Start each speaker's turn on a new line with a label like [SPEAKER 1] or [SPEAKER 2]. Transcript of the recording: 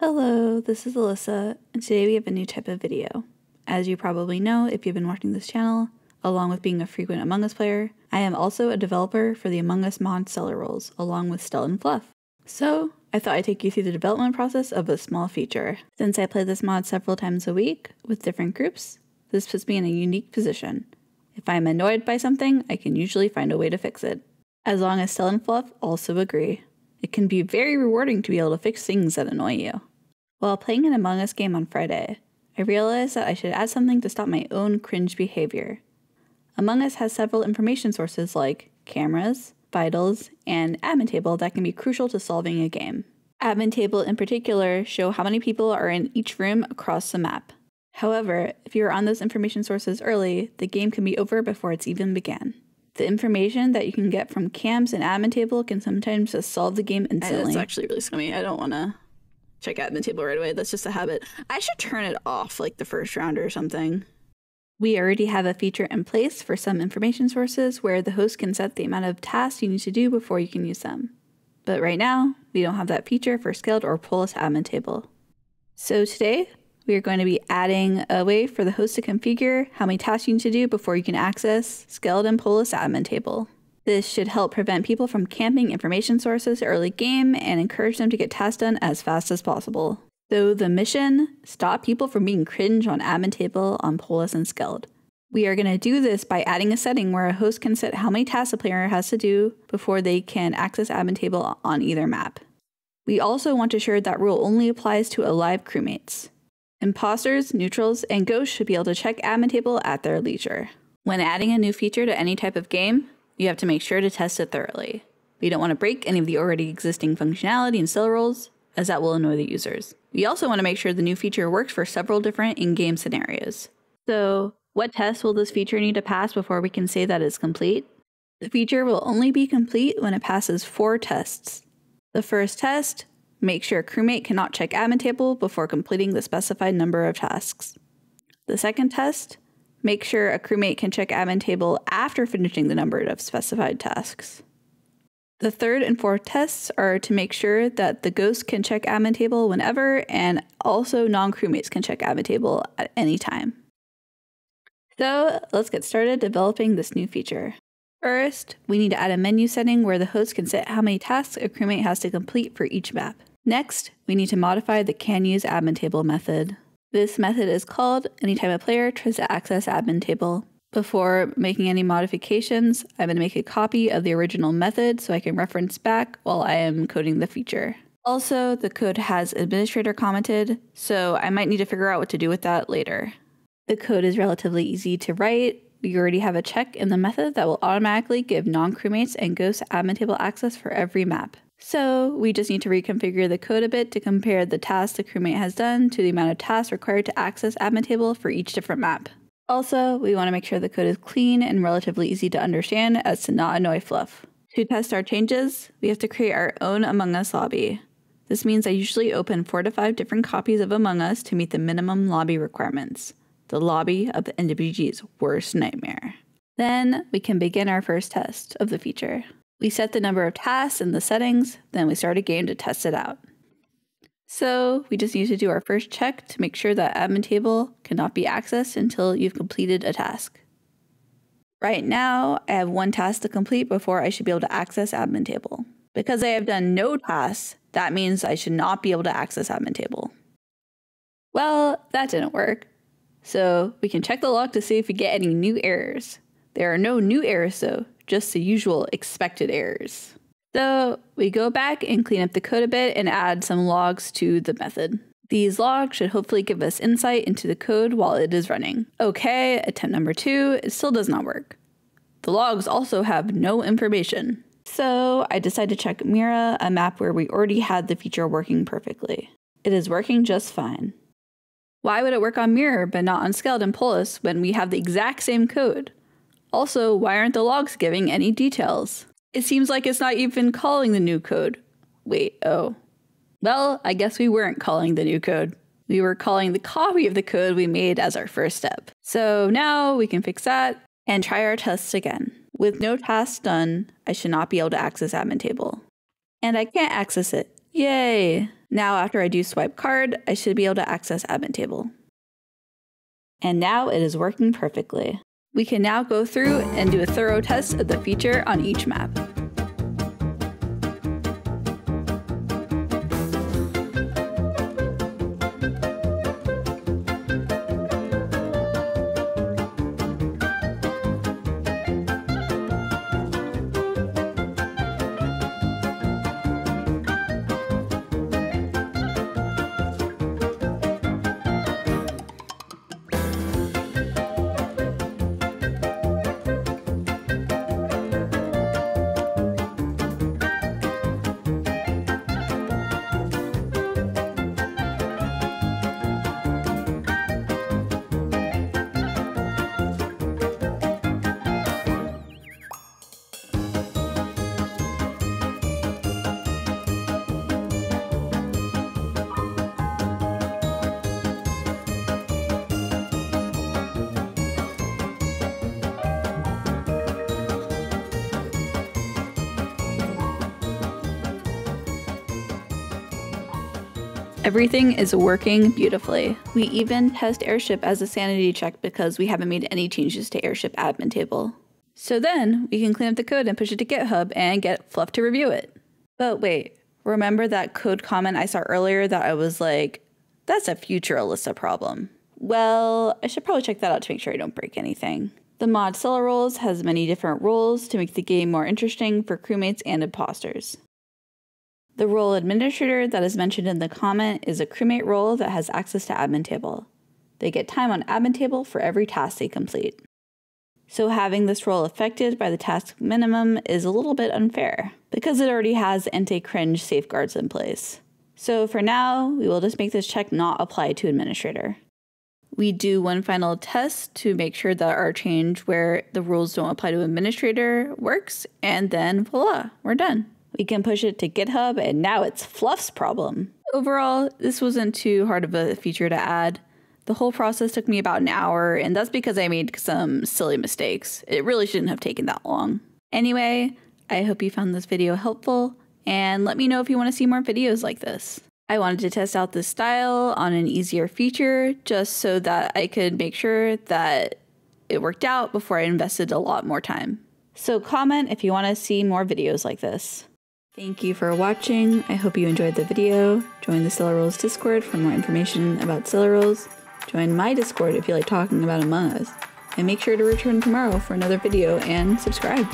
[SPEAKER 1] Hello, this is Ilyssa, and today we have a new type of video. As you probably know if you've been watching this channel, along with being a frequent Among Us player, I am also a developer for the Among Us mod Stellar Roles, along with Stell and Fluff. So, I thought I'd take you through the development process of a small feature. Since I play this mod several times a week with different groups, this puts me in a unique position. If I'm annoyed by something, I can usually find a way to fix it. As long as Stell and Fluff also agree. It can be very rewarding to be able to fix things that annoy you. While playing an Among Us game on Friday, I realized that I should add something to stop my own cringe behavior. Among Us has several information sources like cameras, vitals, and admin table that can be crucial to solving a game. Admin table in particular show how many people are in each room across the map. However, if you are on those information sources early, the game can be over before it's even began. The information that you can get from cams and admin table can sometimes just solve the game instantly.
[SPEAKER 2] It's actually really scummy. I don't want to check admin table right away. That's just a habit. I should turn it off like the first round or something.
[SPEAKER 1] We already have a feature in place for some information sources where the host can set the amount of tasks you need to do before you can use them. But right now, we don't have that feature for Skeld or Polus admin table. So today, we are going to be adding a way for the host to configure how many tasks you need to do before you can access Skeld and Polus admin table. This should help prevent people from camping information sources early game and encourage them to get tasks done as fast as possible. So the mission, stop people from being cringe on admin table on Polus and Skeld. We are going to do this by adding a setting where a host can set how many tasks a player has to do before they can access admin table on either map. We also want to ensure that rule only applies to alive crewmates. Imposters, neutrals, and ghosts should be able to check admin table at their leisure. When adding a new feature to any type of game, you have to make sure to test it thoroughly. We don't want to break any of the already existing functionality in Stellar Roles, as that will annoy the users. We also want to make sure the new feature works for several different in-game scenarios. So, what tests will this feature need to pass before we can say that it's complete? The feature will only be complete when it passes four tests. The first test, make sure crewmate cannot check admin table before completing the specified number of tasks. The second test, Make sure a crewmate can check admin table after finishing the number of specified tasks. The third and fourth tests are to make sure that the ghost can check admin table whenever and also non-crewmates can check admin table at any time. So let's get started developing this new feature. First, we need to add a menu setting where the host can set how many tasks a crewmate has to complete for each map. Next, we need to modify the can use admin table method. This method is called anytime a player tries to access admin table. Before making any modifications, I'm going to make a copy of the original method so I can reference back while I am coding the feature. Also, the code has administrator commented, so I might need to figure out what to do with that later. The code is relatively easy to write. We already have a check in the method that will automatically give non-crewmates and ghosts admin table access for every map. So we just need to reconfigure the code a bit to compare the tasks the crewmate has done to the amount of tasks required to access admin table for each different map. Also, we want to make sure the code is clean and relatively easy to understand as to not annoy Fluff. To test our changes, we have to create our own Among Us lobby. This means I usually open 4 to 5 different copies of Among Us to meet the minimum lobby requirements, the lobby of the NWG's worst nightmare. Then we can begin our first test of the feature. We set the number of tasks in the settings, then we start a game to test it out. So we just need to do our first check to make sure that admin table cannot be accessed until you've completed a task. Right now, I have one task to complete before I should be able to access admin table. Because I have done no tasks, that means I should not be able to access admin table. Well, that didn't work. So we can check the log to see if we get any new errors. There are no new errors though, just the usual expected errors. So we go back and clean up the code a bit and add some logs to the method. These logs should hopefully give us insight into the code while it is running. Okay, attempt number two, it still does not work. The logs also have no information. So I decided to check Mira, a map where we already had the feature working perfectly. It is working just fine. Why would it work on Mira but not on Skeld and Polus when we have the exact same code? Also, why aren't the logs giving any details? It seems like it's not even calling the new code. Wait, oh. Well, I guess we weren't calling the new code. We were calling the copy of the code we made as our first step. So now we can fix that and try our tests again. With no tasks done, I should not be able to access admin table. And I can't access it. Yay! Now after I do swipe card, I should be able to access admin table. And now it is working perfectly. We can now go through and do a thorough test of the feature on each map. Everything is working beautifully. We even test Airship as a sanity check because we haven't made any changes to Airship admin table. So then we can clean up the code and push it to GitHub and get Fluff to review it. But wait, remember that code comment I saw earlier that I was like, that's a future Ilyssa problem. Well, I should probably check that out to make sure I don't break anything. The mod Stellar Roles has many different roles to make the game more interesting for crewmates and imposters. The role administrator that is mentioned in the comment is a crewmate role that has access to admin table. They get time on admin table for every task they complete. So having this role affected by the task minimum is a little bit unfair because it already has anti-cringe safeguards in place. So for now, we will just make this check not apply to administrator. We do one final test to make sure that our change where the rules don't apply to administrator works, and then voila, we're done. We can push it to GitHub, and now it's Fluff's problem. Overall, this wasn't too hard of a feature to add. The whole process took me about an hour, and that's because I made some silly mistakes. It really shouldn't have taken that long. Anyway, I hope you found this video helpful, and let me know if you want to see more videos like this. I wanted to test out this style on an easier feature just so that I could make sure that it worked out before I invested a lot more time. So comment if you want to see more videos like this. Thank you for watching. I hope you enjoyed the video. Join the Stellar Roles Discord for more information about Stellar Roles. Join my Discord if you like talking about Among Us. And make sure to return tomorrow for another video and subscribe.